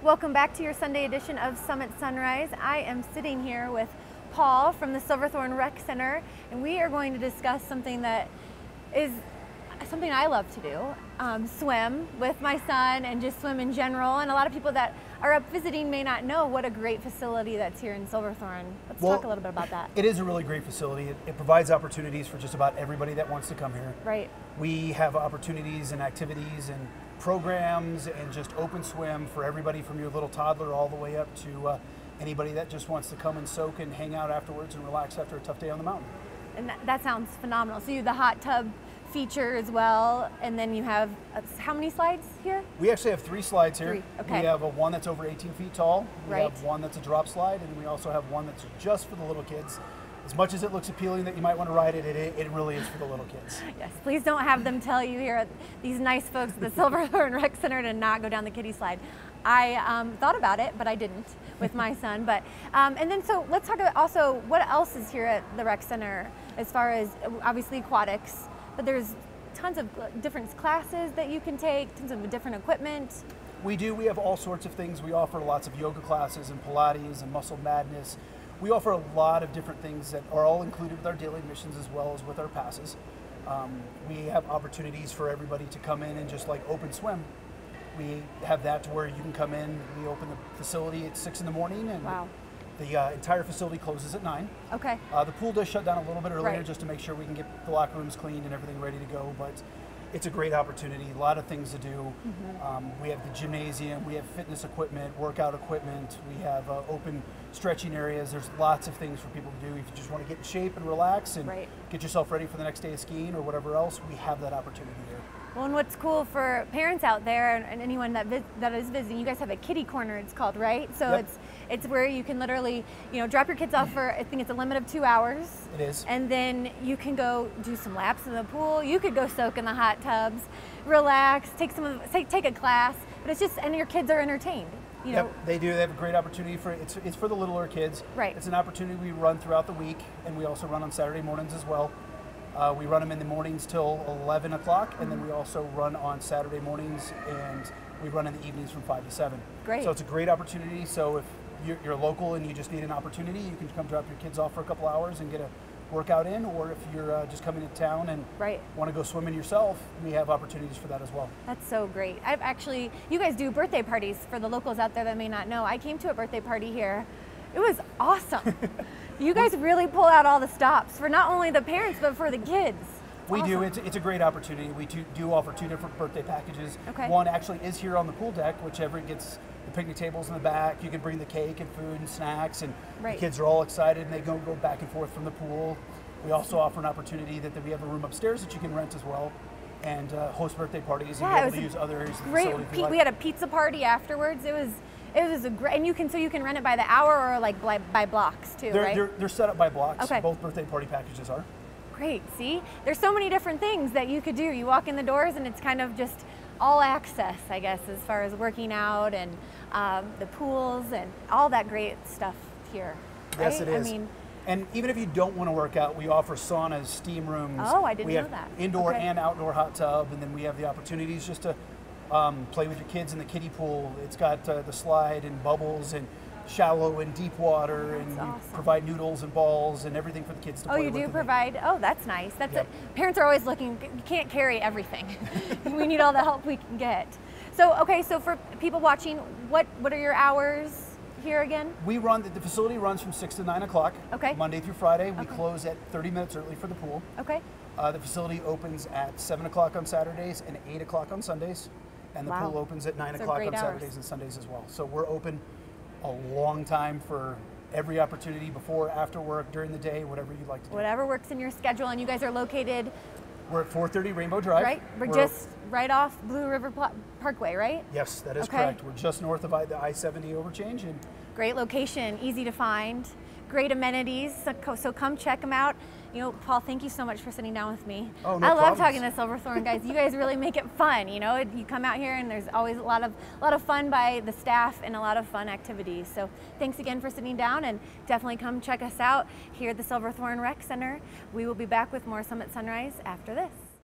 Welcome back to your Sunday edition of Summit Sunrise. I am sitting here with Paul from the Silverthorne Rec Center, and we are going to discuss something that is something I love to do um, swim with my son and just swim in general. And a lot of people that are up visiting may not know what a great facility that's here in Silverthorne. Let's Well, talk a little bit about that. It is a really great facility. It, it provides opportunities for just about everybody that wants to come here. Right. We have opportunities and activities and programs and just open swim for everybody from your little toddler all the way up to uh, anybody that just wants to come and soak and hang out afterwards and relax after a tough day on the mountain. And that, that sounds phenomenal. So you have the hot tub feature as well, and then you have uh, how many slides here? We actually have three slides here. Three, okay. We have a one that's over 18 feet tall. We Right. have one that's a drop slide, and we also have one that's just for the little kids. As much as it looks appealing that you might want to ride it, it, it really is for the little kids. Yes, please don't have them tell you here, at these nice folks at the Silverthorne Rec Center, to not go down the kiddie slide. I um, thought about it, but I didn't with my son. But um, and then so let's talk about also what else is here at the rec center as far as obviously aquatics, but there's tons of different classes that you can take, tons of different equipment. We do. We have all sorts of things. We offer lots of yoga classes and Pilates and Muscle Madness. We offer a lot of different things that are all included with our daily admissions as well as with our passes. Um, we have opportunities for everybody to come in and just like open swim. We have that to where you can come in. We open the facility at six in the morning, and Wow. The uh, entire facility closes at nine. Okay. Uh, the pool does shut down a little bit earlier Right. just to make sure we can get the locker rooms cleaned and everything ready to go. But it's a great opportunity. A lot of things to do. Mm-hmm. Um, we have the gymnasium. We have fitness equipment, workout equipment. We have uh, open stretching areas. There's lots of things for people to do. If you just want to get in shape and relax and Right. get yourself ready for the next day of skiing or whatever else, we have that opportunity here. Well, and what's cool for parents out there and, anyone that that is visiting, you guys have a kiddie corner. It's called right. So Yep. it's it's where you can literally you know drop your kids off for I think it's a limit of two hours. It is. And then you can go do some laps in the pool. You could go soak in the hot tubs, relax, take some of take, take a class. But it's just and your kids are entertained. You know, Yep, they do. They have a great opportunity for it's it's for the littler kids. Right. It's an opportunity we run throughout the week, and we also run on Saturday mornings as well. Uh, we run them in the mornings till 11 o'clock, and then we also run on Saturday mornings, and we run in the evenings from 5 to 7. Great. So it's a great opportunity. So if you're, you're local and you just need an opportunity, you can come drop your kids off for a couple hours and get a workout in, or if you're uh, just coming to town and Right. want to go swimming yourself, we have opportunities for that as well. That's so great. I've actually, you guys do birthday parties for the locals out there that may not know. I came to a birthday party here. It was awesome. you guys really pull out all the stops for not only the parents, but for the kids. We do. It's, it's a great opportunity. We do, do offer two different birthday packages. Okay. One actually is here on the pool deck, whichever gets the picnic tables in the back. You can bring the cake and food and snacks, and Right. the kids are all excited and they go go back and forth from the pool. We also offer an opportunity that, that we have a room upstairs that you can rent as well, and uh, host birthday parties and Yeah, it be able to use other areas of the Great. facility. if you like. We had a pizza party afterwards. It was, it was a great, and you can, so you can rent it by the hour or like by, by blocks too, they're, right? they're, they're set up by blocks. Okay. Both birthday party packages are. Great. See, there's so many different things that you could do. You walk in the doors, and it's kind of just all access, I guess, as far as working out and um, the pools and all that great stuff here. Yes, it is. I mean, and even if you don't want to work out, we offer saunas, steam rooms. Oh, I didn't we know have that. Indoor Okay. and outdoor hot tub, and then we have the opportunities just to um, play with your kids in the kiddie pool. It's got uh, the slide and bubbles and shallow and deep water, and That's we awesome. provide noodles and balls and everything for the kids to oh, play you with. do and they- provide. Oh, that's nice. That's Yep. it. Parents are always looking. You can't carry everything. we need all the help we can get. So, okay. So for people watching, what what are your hours here again? We run the, the facility runs from six to nine o'clock. Okay. Monday through Friday. We Okay. close at 30 minutes early for the pool. Okay. Uh, the facility opens at 7 o'clock on Saturdays and 8 o'clock on Sundays. And the Wow. pool opens at 9 Those o'clock on hours. Saturdays and Sundays as well. So we're open a long time for every opportunity before, after work, during the day, whatever you'd like to do. Whatever works in your schedule, and you guys are located We're at 430 Rainbow Drive. right. We're, We're- just right off Blue River Parkway, right? Yes, that is Okay. correct. We're just north of I, the I 70 overchange. And Great location, easy to find, great amenities. So, so come check them out. You know, Paul, thank you so much for sitting down with me. Oh, no I love problems. talking to Silverthorne guys. You guys really make it fun. You know, you come out here and there's always a lot of a lot of fun by the staff and a lot of fun activities. So thanks again for sitting down and definitely come check us out here at the Silverthorne Rec Center. We will be back with more Summit Sunrise after this.